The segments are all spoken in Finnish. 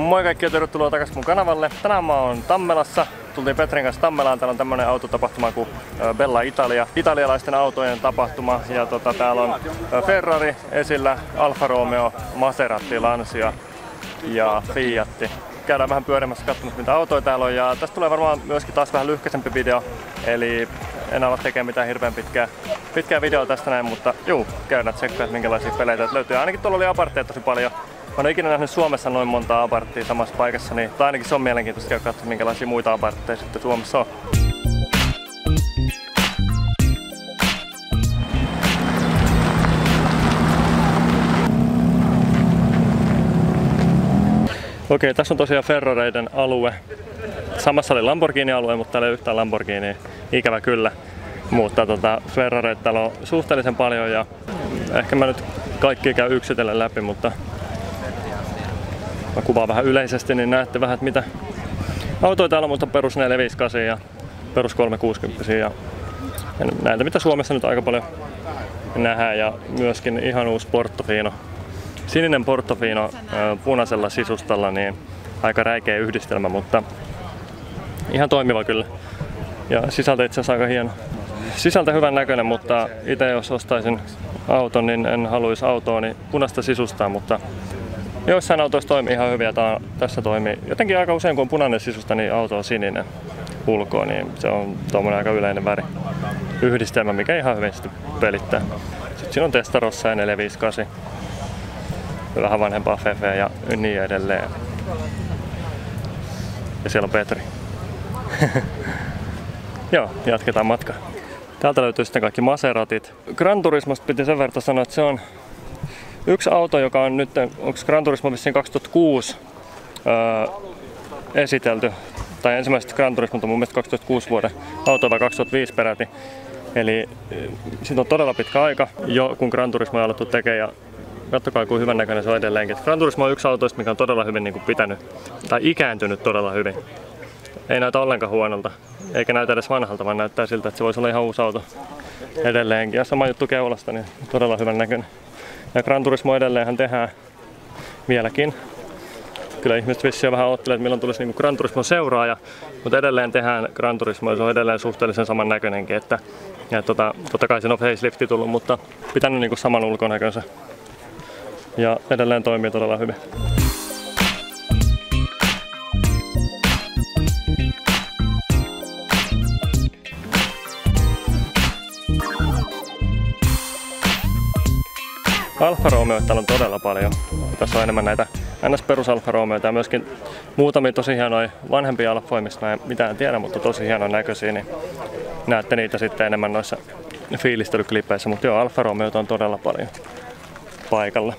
Moi kaikki ja tervetuloa takaisin mun kanavalle. Tänään mä oon Tammelassa. Tultiin Petrin kanssa Tammelaan. Täällä on tämmönen autotapahtuma kuin Bella Italia. Italialaisten autojen tapahtuma. Ja tota, täällä on Ferrari esillä, Alfa Romeo, Maserati, Lancia ja Fiatti. Käydään vähän pyörimässä katsomassa mitä autoja täällä on. Ja tästä tulee varmaan myöskin taas vähän lyhkäisempi video. Eli en ala tekemään mitään hirveän pitkää, pitkää videoa tästä näin, mutta juu, käydään tsekkaa, minkälaisia pelejä löytyy. Ainakin tuolla oli apartteja tosi paljon Mä en ikinä nähnyt Suomessa noin monta aparttia samassa paikassa, niin tai ainakin se on mielenkiintoista käydä katsoa, minkälaisia muita apartteja sitten Suomessa on. Okei, tässä on tosiaan Ferrareiden alue. Samassa oli Lamborghini-alue, mutta täällä ei yhtään Lamborghini, ikävä kyllä. Mutta tota, Ferrareita täällä on suhteellisen paljon ja ehkä mä nyt kaikki käy yksitellen läpi, mutta mä kuvaan vähän yleisesti, niin näette vähän, että mitä autoja täällä on, mutta perus 458 ja perus 360 ja näitä mitä Suomessa nyt aika paljon nähdään ja myöskin ihan uusi Portofino. Sininen Portofino punaisella sisustalla, niin aika räikeä yhdistelmä, mutta ihan toimiva kyllä. Ja sisältö itse asiassa aika hieno. Sisältö hyvän näköinen, mutta itse jos ostaisin auton, niin en haluaisi autoa niin punaista sisustaa, mutta Joissain autoissa toimii ihan hyvin ja tää, tässä toimii. Jotenkin aika usein kun on punainen sisusta, niin auto on sininen ulkoa, niin se on tuommoinen aika yleinen väri. Yhdistelmä, mikä ihan hyvin sitten pelittää. Sitten siinä on Testarossa ja 458. Vähän vanhempaa Fefe ja niin edelleen. Ja siellä on Petri. Joo, jatketaan matkaa. Täältä löytyy sitten kaikki Maseratit. Gran Turismosta piti sen verran sanoa, että se on Yksi auto, joka on nyt, onko Gran Turismo vissiin 2006 öö, esitelty, tai ensimmäiset Gran Turismo on mun mielestä 2006 vuoden auto vai 2005 peräti. Eli siitä on todella pitkä aika jo, kun Gran Turismo on alettu tekemään ja kattokaa kuin hyvän näköinen se on edelleenkin. Gran Turismo on yksi autoista, mikä on todella hyvin niin kuin pitänyt tai ikääntynyt todella hyvin. Ei näytä ollenkaan huonolta, eikä näytä edes vanhalta, vaan näyttää siltä, että se voisi olla ihan uusi auto edelleenkin. Ja sama juttu keulasta, niin todella hyvän näköinen. Ja Gran Turismo edelleenhän tehdään vieläkin. Kyllä ihmiset vissiin vähän odottelee, että milloin tulisi niin Gran Turismo seuraaja, mutta edelleen tehdään Gran Turismo ja se on edelleen suhteellisen saman näköinenkin. Että, ja tota, totta kai siinä on facelifti tullut, mutta pitänyt niin saman ulkonäkönsä. Ja edelleen toimii todella hyvin. Alfa Romeo täällä on todella paljon. Tässä on enemmän näitä ns. perus Alfa Romeo ja myöskin muutamia tosi hienoja vanhempia Alfoja, mistä en mitään tiedä, mutta tosi hienoja näköisiä, niin näette niitä sitten enemmän noissa fiilistelyklipeissä, mutta joo, Alfa Romeo on todella paljon paikalla.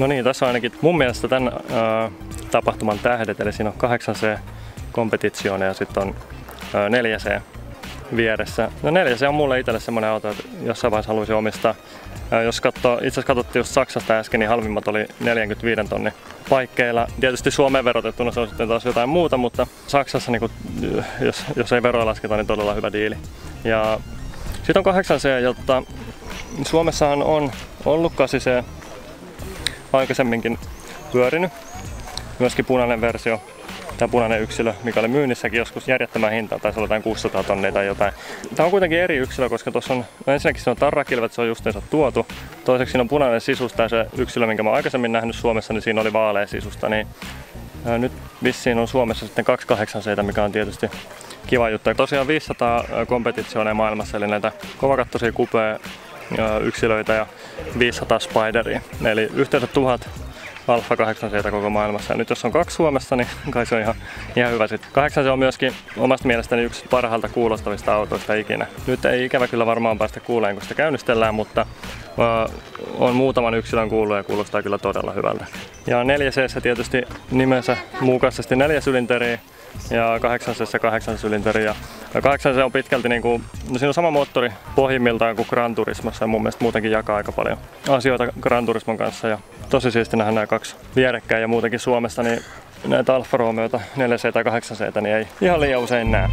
No niin, tässä on ainakin mun mielestä tämän äh, tapahtuman tähdet, eli siinä on 8C kompetitsioone ja sitten on äh, 4C vieressä. No 4C on mulle itselle semmoinen auto, että jossain vaiheessa haluaisin omistaa. Äh, jos katsoo, itse asiassa katsottiin just Saksasta äsken, niin halvimmat oli 45 tonnin paikkeilla. Tietysti Suomeen verotettuna se on sitten taas jotain muuta, mutta Saksassa niin kun, jos, jos ei veroa lasketa, niin todella hyvä diili. Ja sitten on 8C, jotta Suomessahan on ollut 8C aikaisemminkin pyörinyt. Myöskin punainen versio, tämä punainen yksilö, mikä oli myynnissäkin joskus järjettömän hintaa, tai se jotain 600 tonnia tai jotain. Tämä on kuitenkin eri yksilö, koska tuossa on, no ensinnäkin se on tarrakilvet, se on justiinsa tuotu. Toiseksi siinä on punainen sisusta ja se yksilö, minkä mä aikaisemmin nähnyt Suomessa, niin siinä oli vaalea sisusta. Niin, nyt vissiin on Suomessa sitten 287, mikä on tietysti kiva juttu. Ja tosiaan 500 kompetitioneja maailmassa, eli näitä kovakattoisia kupeja yksilöitä ja 500 spideria. Eli yhteensä 1000 Alfa 8 koko maailmassa. Ja nyt jos on kaksi Suomessa, niin kai se on ihan, ihan hyvä sitten. 8 se on myöskin omasta mielestäni yksi parhaalta kuulostavista autoista ikinä. Nyt ei ikävä kyllä varmaan päästä kuuleen, kun sitä käynnistellään, mutta on muutaman yksilön kuullut ja kuulostaa kyllä todella hyvältä. Ja 4C tietysti nimensä mukaisesti neljä sylinteriä ja 8 8 sylinteri. Ja 8 on pitkälti niin kuin, no siinä on sama moottori pohjimmiltaan kuin Gran Turismossa ja mun mielestä muutenkin jakaa aika paljon asioita Gran Turismon kanssa. Ja tosi siisti nähdä nämä kaksi vierekkäin ja muutenkin Suomesta, niin näitä Alfa Romeota 4C tai 8C, niin ei ihan liian usein näe.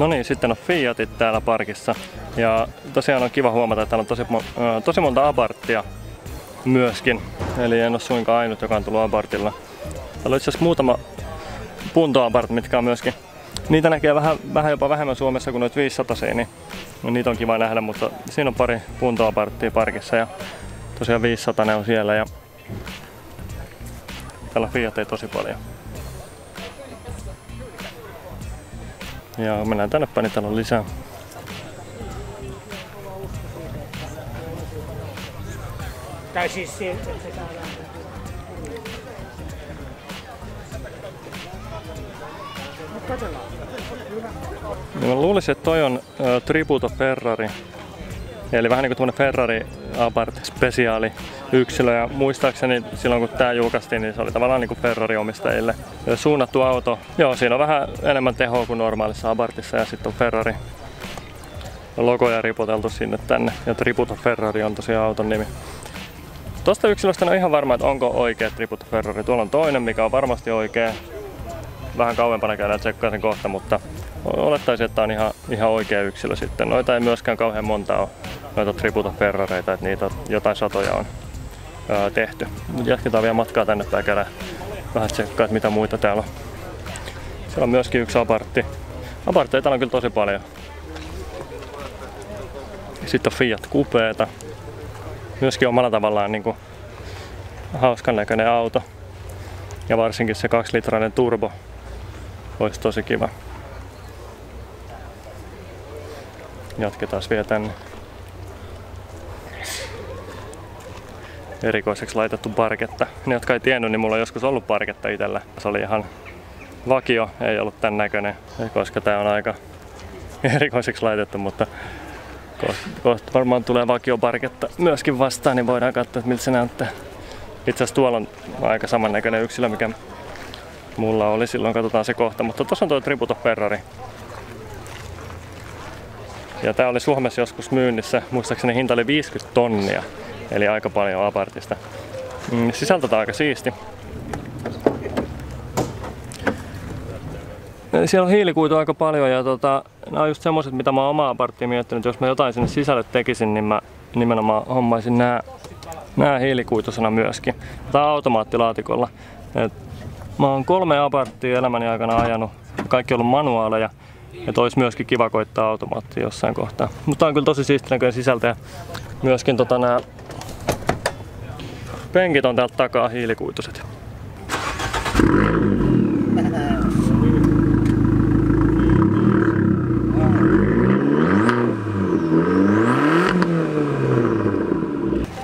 No niin, sitten on Fiatit täällä parkissa. Ja tosiaan on kiva huomata, että täällä on tosi, tosi monta abarttia myöskin. Eli en ole suinkaan ainut, joka on tullut abartilla. Täällä on itse muutama puntoabart, mitkä on myöskin Niitä näkee vähän, vähän jopa vähemmän Suomessa kuin noita 500 niin no, niitä on kiva nähdä, mutta siinä on pari puntoaparttia parkissa ja tosiaan 500 ne on siellä ja täällä Fiat ei tosi paljon. Ja mennään tänne päin, niin lisää. Tai siis se Mä luulisin, että toi on uh, Tributo Ferrari. Eli vähän niin kuin Ferrari Abarth spesiaali yksilö ja muistaakseni silloin kun tämä julkaistiin, niin se oli tavallaan niin kuin Ferrari-omistajille suunnattu auto. Joo, siinä on vähän enemmän tehoa kuin normaalissa Abarthissa ja sitten on Ferrari logoja ripoteltu sinne tänne. Ja Tributo Ferrari on tosiaan auton nimi. Tuosta yksilöstä on ihan varma, että onko oikea Tributo Ferrari. Tuolla on toinen, mikä on varmasti oikea. Vähän kauempana käydään tsekkaa sen kohta, mutta olettaisin, että on ihan, ihan oikea yksilö sitten. Noita ei myöskään kauhean monta ole, noita Tributo Ferrareita, että niitä jotain satoja on ää, tehty. Jatketaan vielä matkaa tänne päin käydään vähän tsekkaa, että mitä muita täällä on. Siellä on myöskin yksi apartti. Apartteja täällä on kyllä tosi paljon. Sitten on Fiat Coupeeta. Myöskin omalla tavallaan niin kuin hauskan näköinen auto. Ja varsinkin se 2-litrainen turbo olisi tosi kiva. Jatketaan vielä tänne. Erikoiseksi laitettu parketta. Ne, jotka ei tiennyt, niin mulla on joskus ollut parketta itsellä. Se oli ihan vakio, ei ollut tän näköinen, koska tää on aika erikoiseksi laitettu, mutta kohta, kohta varmaan tulee vakioparketta myöskin vastaan, niin voidaan katsoa, että miltä se näyttää. Itse asiassa tuolla on aika samannäköinen yksilö, mikä mulla oli silloin, katsotaan se kohta. Mutta tuossa on tuo Tributo Ferrari. Ja tää oli Suomessa joskus myynnissä, muistaakseni hinta oli 50 tonnia, eli aika paljon apartista. Mm, sisältö aika siisti. Siellä on hiilikuitu aika paljon ja tota, nämä on just semmoset, mitä mä oon omaa aparttiin miettinyt. Jos mä jotain sinne sisälle tekisin, niin mä nimenomaan hommaisin nämä, nämä hiilikuitusena myöskin. Tää on automaattilaatikolla. Et mä oon kolme aparttia elämäni aikana ajanut. Kaikki on ollut manuaaleja. Että olisi myöskin kiva koittaa automaattia jossain kohtaa. Mutta on kyllä tosi siisti näköinen sisältö ja myöskin tota nämä penkit on täältä takaa hiilikuituset.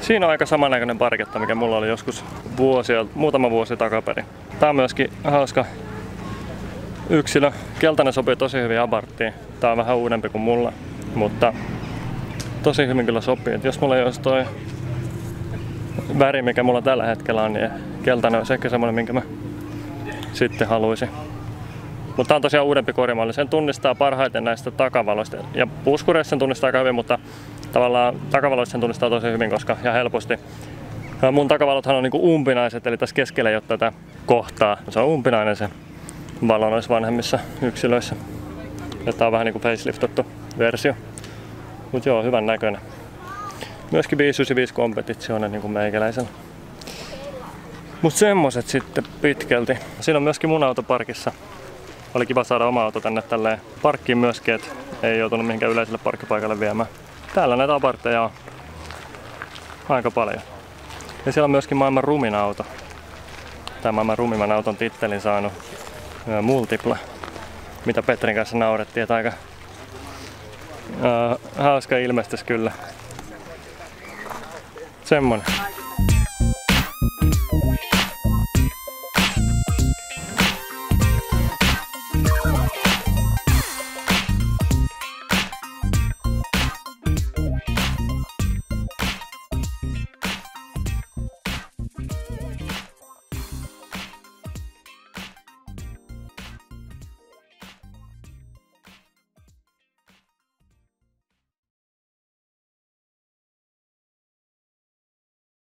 Siinä on aika samannäköinen parketta, mikä mulla oli joskus vuosia, muutama vuosi takaperin. Tää on myöskin hauska yksilö. Keltainen sopii tosi hyvin abarttiin. Tää on vähän uudempi kuin mulla, mutta tosi hyvin kyllä sopii. Et jos mulla ei olisi toi väri, mikä mulla tällä hetkellä on, niin keltainen olisi ehkä semmonen, minkä mä sitten haluaisin. Mutta tämä on tosiaan uudempi korjamalli. Sen tunnistaa parhaiten näistä takavaloista. Ja puskureissa sen tunnistaa aika hyvin, mutta tavallaan takavaloissa sen tunnistaa tosi hyvin, koska ja helposti. Mun takavalothan on niinku umpinaiset, eli tässä keskellä ei ole tätä kohtaa. Se on umpinainen se valo noissa vanhemmissa yksilöissä. Ja tää on vähän niinku faceliftattu versio. Mut joo, hyvän näköinen. Myöskin 595 kompetitsione niin kuin meikäläisen. Mut semmoset sitten pitkälti. Siinä on myöskin mun autoparkissa. Oli kiva saada oma auto tänne tälleen parkkiin myöskin, että ei joutunut mihinkään yleiselle parkkipaikalle viemään. Täällä näitä apartteja on aika paljon. Ja siellä on myöskin maailman rumin auto. Tämä maailman rumimman auton tittelin saanut Multipla, mitä Petrin kanssa naurettiin, että aika uh, hauska ilmestys kyllä. Semmonen.